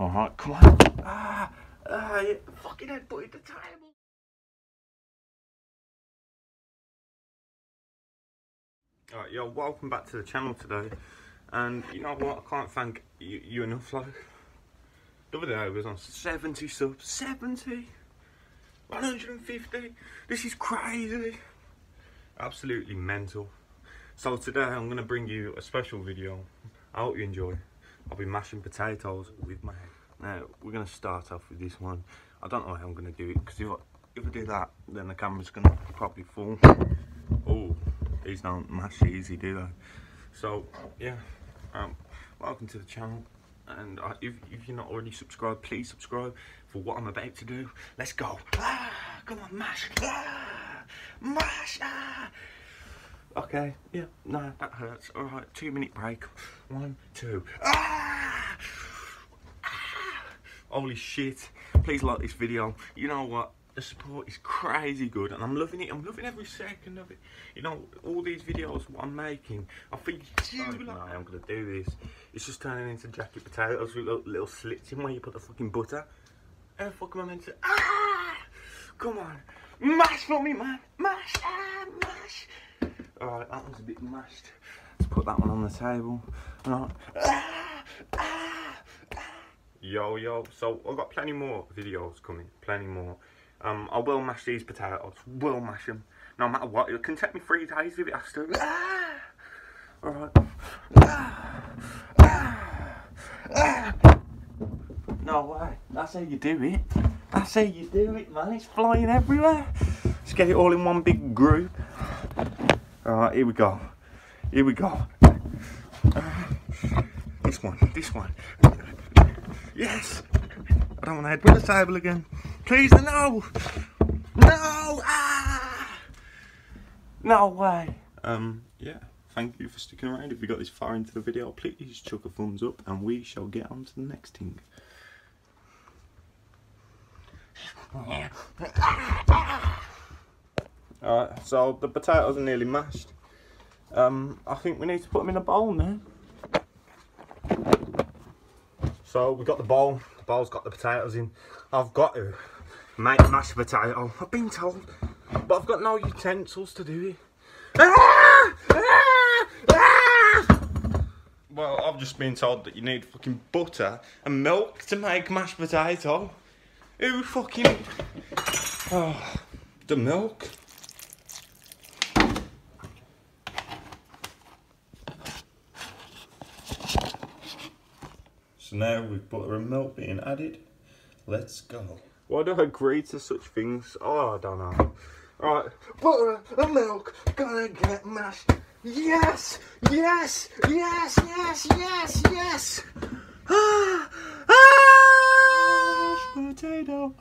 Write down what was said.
Alright, come on. Ah, ah, you fucking headbutted the table. Alright, yo, welcome back to the channel today. And you know what? I can't thank you, you enough, like. The other day I was on 70 subs. 70? 150? This is crazy. Absolutely mental. So today I'm going to bring you a special video. I hope you enjoy. I'll be mashing potatoes with my head. Now, we're going to start off with this one. I don't know how I'm going to do it, because if I, if I do that, then the camera's going to probably fall. Oh, these don't mash easy, do they? So, yeah, um, welcome to the channel. And uh, if, if you're not already subscribed, please subscribe for what I'm about to do. Let's go. Ah, come on, mash. Ah, mash. Ah. Okay, yeah, no, that hurts. All right, two minute break. One, two. Ah! ah! Holy shit. Please like this video. You know what? The support is crazy good and I'm loving it. I'm loving every second of it. You know, all these videos what I'm making, I think, oh, no, I'm going to do this. It's just turning into jacket potatoes with little, little slits in where you put the fucking butter. How the fuck am I meant to... Ah! Come on. Mash for me, man. Mash. Ah, mash. Alright, that one's a bit mashed. Let's put that one on the table. Right. Ah, ah, ah. Yo, yo. So, I've got plenty more videos coming. Plenty more. Um, I will mash these potatoes. Will mash them. No matter what. It can take me three days if it has to. Alright. No way. That's how you do it. That's how you do it, man. It's flying everywhere. Let's get it all in one big group. Alright, here we go. Here we go. Uh, this one, this one. Yes! I don't want to head with the table again. Please, no! No! Ah! No way! Um, yeah. Thank you for sticking around. If you got this far into the video, please chuck a thumbs up and we shall get on to the next thing. Alright, so the potatoes are nearly mashed. Um, I think we need to put them in a bowl now. So we've got the bowl, the bowl's got the potatoes in. I've got to make mashed potato. I've been told, but I've got no utensils to do it. Well, I've just been told that you need fucking butter and milk to make mashed potato. Who fucking... Oh, the milk. So now we've got the milk being added. Let's go. Why do I agree to such things? Oh, I don't know. Alright, butter and milk, gonna get mashed. Yes, yes, yes, yes, yes, yes. Ah, ah! Mashed potato.